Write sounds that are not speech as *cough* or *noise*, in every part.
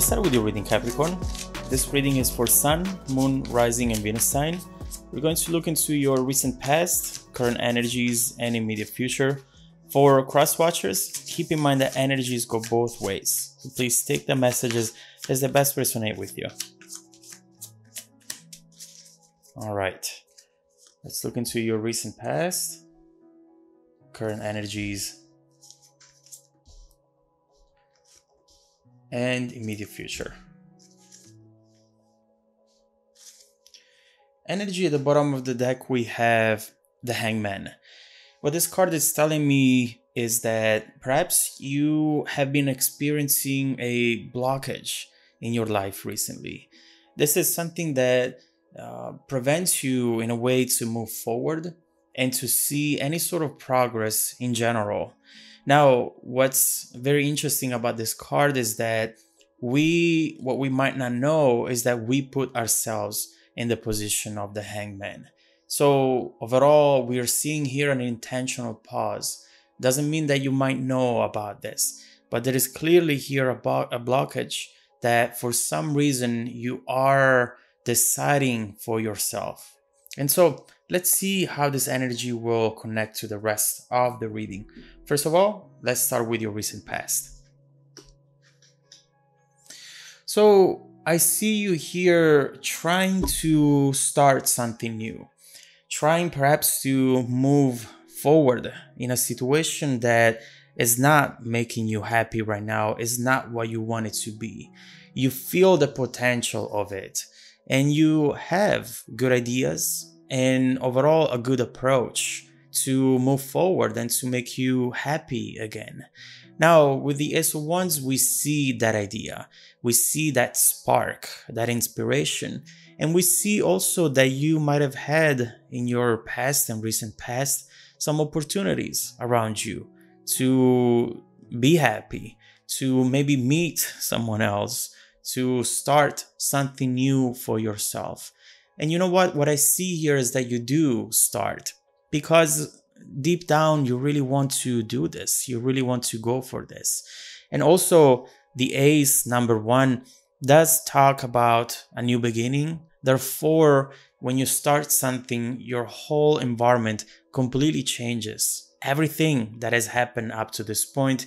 Let's start with your reading Capricorn. This reading is for Sun, Moon, Rising, and Venus sign. We're going to look into your recent past, current energies, and immediate future. For cross watchers, keep in mind that energies go both ways. So please take the messages as the best resonate with you. All right, let's look into your recent past, current energies, and immediate future. Energy at the bottom of the deck, we have the Hangman. What this card is telling me is that perhaps you have been experiencing a blockage in your life recently. This is something that uh, prevents you in a way to move forward and to see any sort of progress in general. Now, what's very interesting about this card is that we, what we might not know is that we put ourselves in the position of the hangman. So, overall, we are seeing here an intentional pause. Doesn't mean that you might know about this, but there is clearly here a, a blockage that for some reason you are deciding for yourself. And so let's see how this energy will connect to the rest of the reading. First of all, let's start with your recent past. So I see you here trying to start something new, trying perhaps to move forward in a situation that is not making you happy right now, is not what you want it to be. You feel the potential of it and you have good ideas and overall a good approach to move forward and to make you happy again. Now, with the Ace of we see that idea. We see that spark, that inspiration. And we see also that you might have had in your past and recent past some opportunities around you to be happy, to maybe meet someone else, to start something new for yourself. And you know what? What I see here is that you do start because deep down you really want to do this. You really want to go for this. And also, the ace number one does talk about a new beginning. Therefore, when you start something, your whole environment completely changes. Everything that has happened up to this point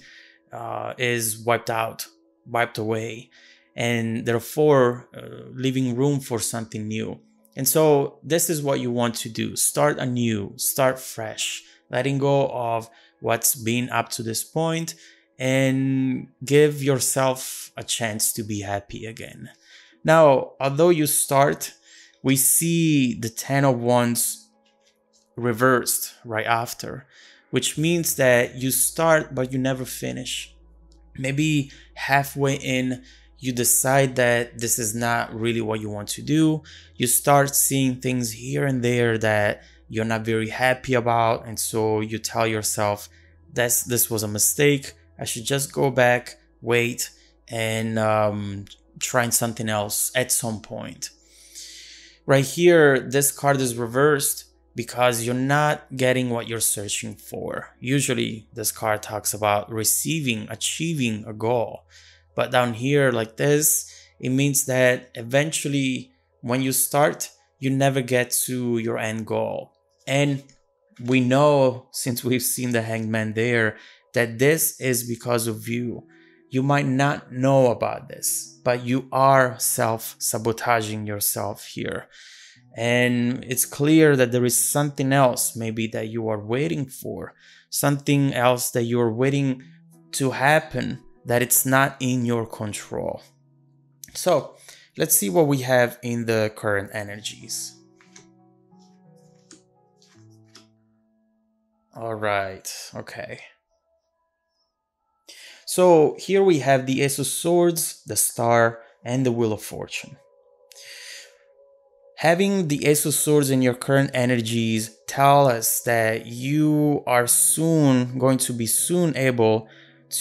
uh, is wiped out, wiped away and therefore uh, leaving room for something new. And so this is what you want to do. Start anew, start fresh, letting go of what's been up to this point and give yourself a chance to be happy again. Now, although you start, we see the 10 of wands reversed right after, which means that you start but you never finish. Maybe halfway in, you decide that this is not really what you want to do. You start seeing things here and there that you're not very happy about. And so you tell yourself, that's, this was a mistake. I should just go back, wait, and um, try something else at some point. Right here, this card is reversed because you're not getting what you're searching for. Usually, this card talks about receiving, achieving a goal. But down here like this, it means that eventually when you start, you never get to your end goal. And we know, since we've seen the hangman there, that this is because of you. You might not know about this, but you are self sabotaging yourself here. And it's clear that there is something else, maybe that you are waiting for, something else that you are waiting to happen that it's not in your control. So let's see what we have in the current energies. All right, okay. So here we have the Ace of Swords, the Star, and the Wheel of Fortune. Having the Ace of Swords in your current energies tell us that you are soon going to be soon able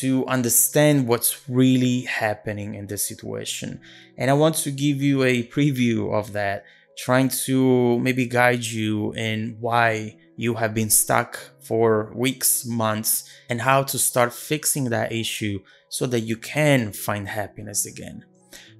to understand what's really happening in this situation. And I want to give you a preview of that, trying to maybe guide you in why you have been stuck for weeks, months, and how to start fixing that issue so that you can find happiness again.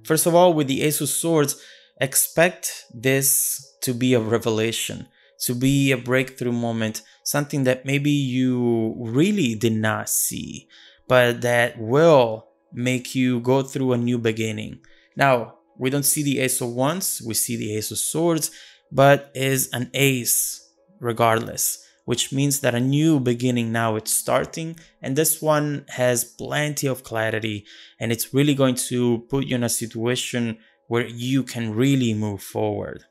First of all, with the Ace of Swords, expect this to be a revelation, to be a breakthrough moment, something that maybe you really did not see, but that will make you go through a new beginning. Now, we don't see the Ace of Wands, we see the Ace of Swords, but is an ace regardless, which means that a new beginning now it's starting, and this one has plenty of clarity, and it's really going to put you in a situation where you can really move forward.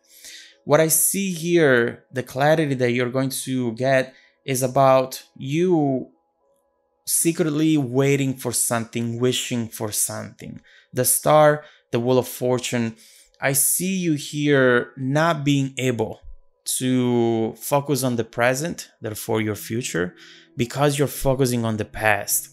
What I see here, the clarity that you're going to get is about you secretly waiting for something, wishing for something. The star, the wheel of fortune, I see you here not being able to focus on the present, therefore your future, because you're focusing on the past.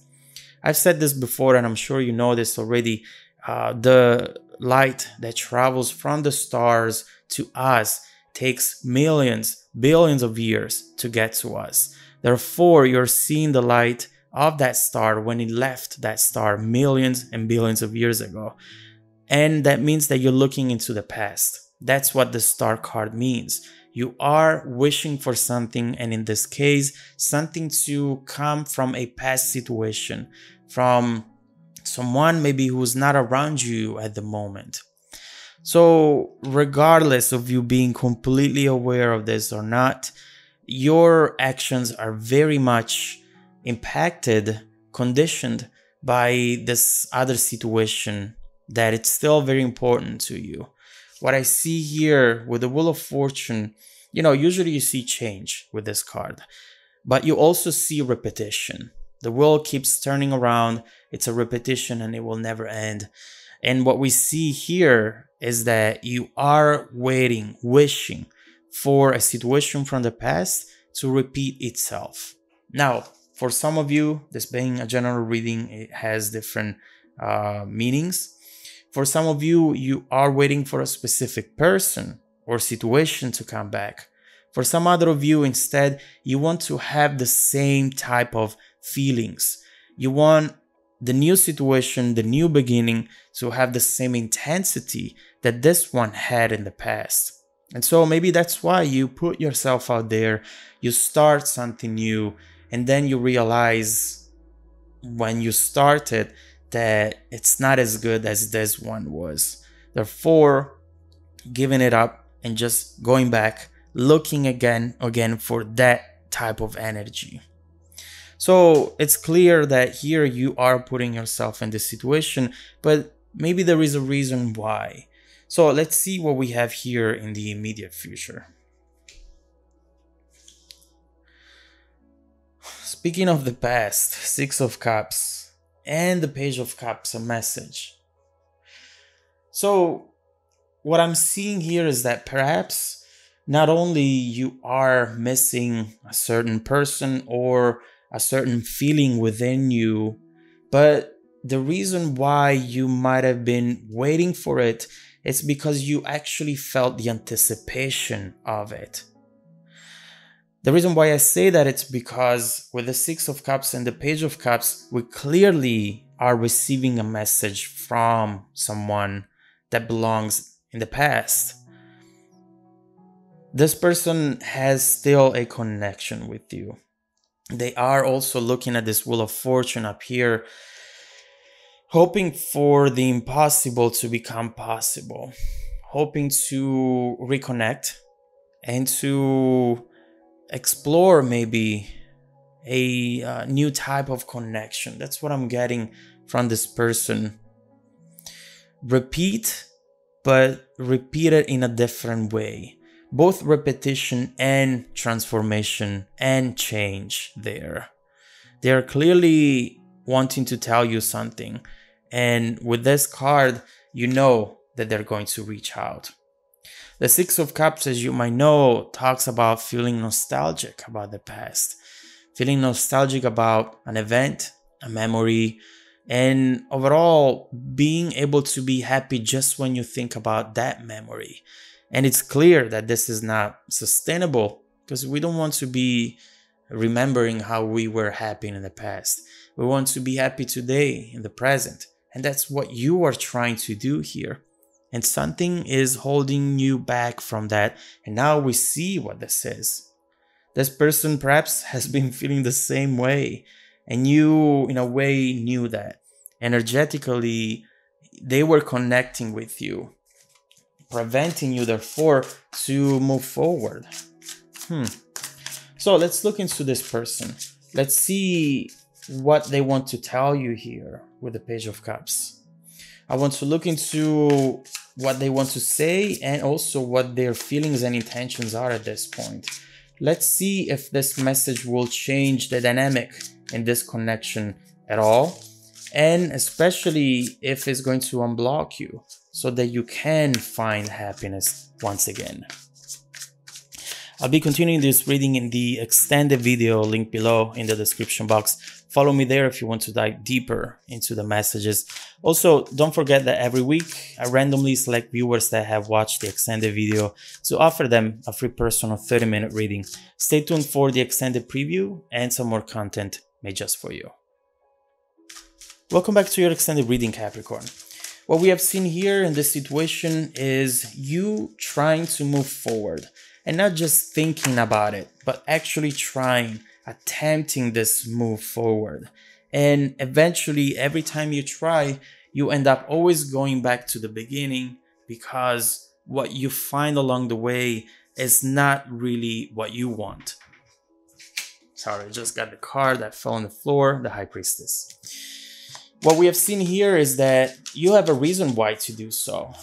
I've said this before, and I'm sure you know this already. Uh, the light that travels from the stars to us takes millions, billions of years to get to us. Therefore, you're seeing the light of that star when it left that star millions and billions of years ago. And that means that you're looking into the past. That's what the star card means. You are wishing for something, and in this case, something to come from a past situation, from someone maybe who's not around you at the moment. So, regardless of you being completely aware of this or not, your actions are very much impacted, conditioned by this other situation that it's still very important to you. What I see here with the Wheel of Fortune, you know, usually you see change with this card, but you also see repetition. The wheel keeps turning around, it's a repetition and it will never end. And what we see here is that you are waiting, wishing for a situation from the past to repeat itself. Now, for some of you, this being a general reading, it has different uh, meanings. For some of you, you are waiting for a specific person or situation to come back. For some other of you, instead, you want to have the same type of feelings. You want the new situation, the new beginning to have the same intensity that this one had in the past. And so maybe that's why you put yourself out there, you start something new, and then you realize when you started that it's not as good as this one was. Therefore, giving it up and just going back, looking again again for that type of energy. So it's clear that here you are putting yourself in this situation, but maybe there is a reason why. So let's see what we have here in the immediate future. Speaking of the past, Six of Cups and the Page of Cups, a message. So, what I'm seeing here is that perhaps not only you are missing a certain person or a certain feeling within you. But the reason why you might have been waiting for it is because you actually felt the anticipation of it. The reason why I say that it's because with the Six of Cups and the Page of Cups, we clearly are receiving a message from someone that belongs in the past. This person has still a connection with you they are also looking at this wheel of fortune up here hoping for the impossible to become possible hoping to reconnect and to explore maybe a uh, new type of connection that's what i'm getting from this person repeat but repeat it in a different way both repetition and transformation and change there. They are clearly wanting to tell you something. And with this card, you know that they're going to reach out. The Six of Cups, as you might know, talks about feeling nostalgic about the past, feeling nostalgic about an event, a memory, and overall being able to be happy just when you think about that memory and it's clear that this is not sustainable because we don't want to be remembering how we were happy in the past. We want to be happy today, in the present, And that's what you are trying to do here. And something is holding you back from that. And now we see what this is. This person perhaps has *laughs* been feeling the same way. And you, in a way, knew that. Energetically, they were connecting with you, preventing you, therefore, to move forward. Hmm. So let's look into this person. Let's see what they want to tell you here with the Page of Cups. I want to look into what they want to say and also what their feelings and intentions are at this point. Let's see if this message will change the dynamic in this connection at all and especially if it's going to unblock you so that you can find happiness once again. I'll be continuing this reading in the extended video link below in the description box. Follow me there if you want to dive deeper into the messages. Also, don't forget that every week I randomly select viewers that have watched the extended video to offer them a free personal 30 minute reading. Stay tuned for the extended preview and some more content made just for you. Welcome back to your extended reading, Capricorn. What we have seen here in this situation is you trying to move forward and not just thinking about it, but actually trying, attempting this move forward. And eventually, every time you try, you end up always going back to the beginning because what you find along the way is not really what you want. Sorry, I just got the card that fell on the floor, the High Priestess what we have seen here is that you have a reason why to do so.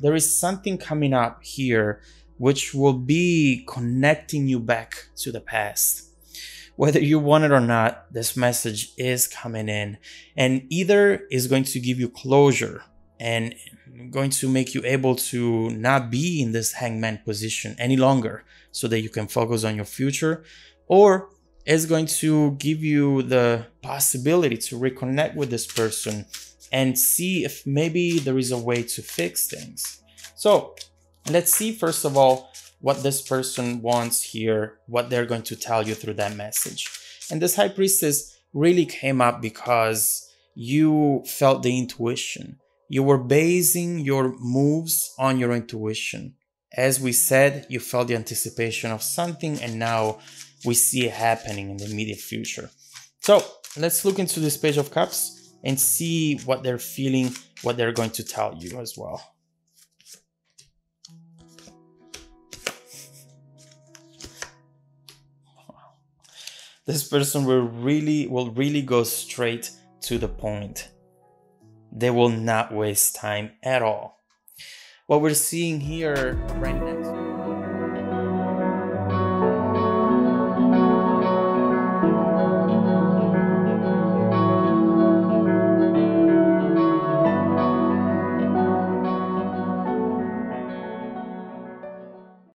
There is something coming up here which will be connecting you back to the past. Whether you want it or not, this message is coming in and either is going to give you closure and going to make you able to not be in this hangman position any longer so that you can focus on your future or is going to give you the possibility to reconnect with this person and see if maybe there is a way to fix things. So let's see, first of all, what this person wants here, what they're going to tell you through that message. And this high priestess really came up because you felt the intuition. You were basing your moves on your intuition. As we said, you felt the anticipation of something, and now we see it happening in the immediate future. So let's look into this page of cups and see what they're feeling, what they're going to tell you as well. This person will really will really go straight to the point. They will not waste time at all. What we're seeing here right now